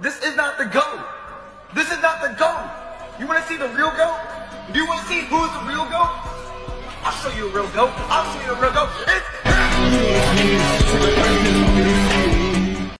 This is not the GOAT. This is not the GOAT. You want to see the real GOAT? Do you want to see who's the real GOAT? I'll show you a real GOAT. I'll show you a real GOAT. It's.